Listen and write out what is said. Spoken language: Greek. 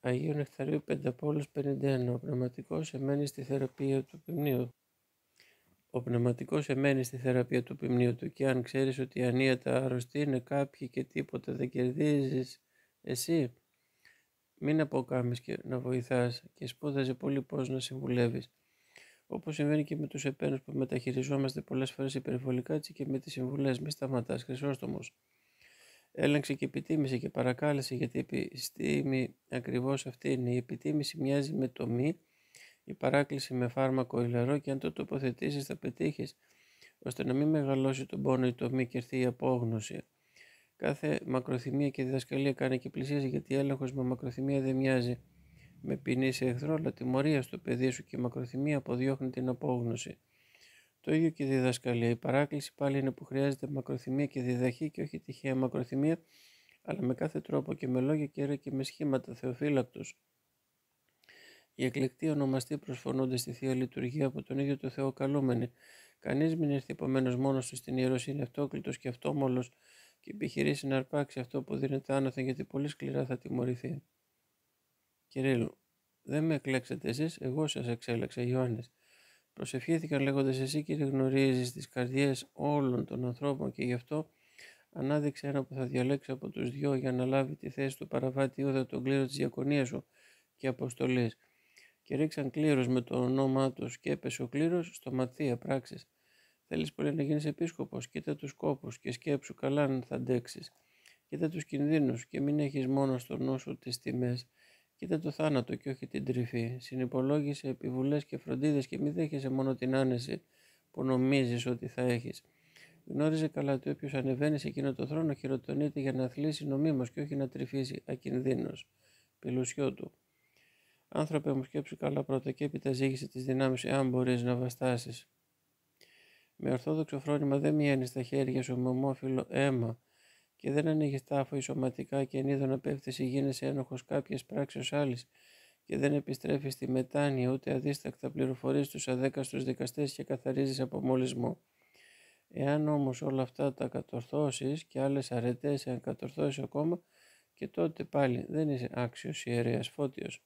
Αγίου Νεκταρίου Πενταπόλους 51. Ο πνευματικός εμένει στη θεραπεία του ποιμνίου. Ο πνευματικός εμένει στη θεραπεία του ποιμνίου του και αν ξέρεις ότι ανίατα αρρωστή είναι κάποιοι και τίποτα δεν κερδίζεις εσύ, μην αποκάμεις και να βοηθάς και σπούδαζε πολύ πώς να συμβουλεύεις. Όπως συμβαίνει και με τους επένους που μεταχειριζόμαστε πολλές φορές υπερβολικά, έτσι και με τις συμβουλές. Μη σταματάς, Χρυσόστομος έλεγξε και επιτίμησε και παρακάλεσε γιατί η επιστήμη ακριβώς αυτή είναι. Η επιτίμηση μοιάζει με το μη, η παράκληση με φάρμακο ηλερό και αν το τοποθετήσεις θα πετύχεις ώστε να μην μεγαλώσει τον πόνο ή το μη και έρθει η απόγνωση. Κάθε μακροθυμία και διδασκαλία κάνει και πλησίάζει γιατί έλεγχος με μακροθυμία δεν μοιάζει με ποινή σε εχθρό, αλλά τιμωρία στο παιδί σου και η μακροθυμία αποδιώχνει την απόγνωση. Το ίδιο και η διδασκαλία. Η παράκληση πάλι είναι που χρειάζεται μακροθυμία και διδαχή και όχι τυχαία μακροθυμία, αλλά με κάθε τρόπο και με λόγια και και με σχήματα θεοφύλακτος. Οι εκλεκτοί ονομαστοί προσφωνούνται στη θεία λειτουργία από τον ίδιο το Θεό καλούμενοι. Κανείς μην έρθει επομένως μόνος του στην ιεροσύνη αυτόκλητος και αυτόμολος και επιχειρήσει να αρπάξει αυτό που δίνεται άνωθεν, γιατί πολύ σκληρά θα τιμωρηθεί. Κυρίλου, δεν με εκλέξετε εσείς, εγώ σας εξέλεξα, Ιωάννης. Προσευχήθηκαν λέγοντας Εσύ κύριε γνωρίζεις τις καρδιές όλων των ανθρώπων και γι' αυτό ανάδειξε ένα που θα διαλέξει από τους δυο για να λάβει τη θέση του παραβάτη Ιούδα τον κλήρο της διακονίας σου και αποστολής. Και ρίξαν κλήρος με το όνομά τους και έπεσε ο κλήρος στο Ματθία πράξης. Θέλεις πολύ να γίνεις επίσκοπος, κοίτα τους κόπους και σκέψου καλά αν θα αντέξεις. Κοίτα τους κινδύνους και μην έχεις μόνο στο νου σου τις τιμές Κοίτα το θάνατο και όχι την τρυφή. Συνυπολόγησε επιβουλές και φροντίδες και μην δέχεσαι μόνο την άνεση που νομίζεις ότι θα έχεις. Γνώριζε καλά ότι όποιος ανεβαίνει σε εκείνο το θρόνο χειροτονείται για να θλίσει νομίμως και όχι να τρυφήσει ακινδύνος. Πελουσιό του. Άνθρωπε μου σκέψου καλά πρώτα και έπειτα ζήγησε τις δυνάμεις εάν μπορείς να βαστάσεις. Με ορθόδοξο φρόνημα δεν μοιαίνει στα χέρια σου με ομόφυλο αίμα και δεν ανοίγει τάφο σωματικά και εν είδω να πέφτει γίνεσαι ένοχος κάποιε πράξει άλλης και δεν επιστρέφεις στη μετάνοια ούτε αδίστακτα πληροφορεί του αδέκαστους δικαστές και καθαρίζεις από μολυσμό. Εάν όμως όλα αυτά τα κατορθώσεις και άλλες αρετές εάν κατορθώσεις ακόμα και τότε πάλι δεν είσαι άξιος ιερέας φώτιος.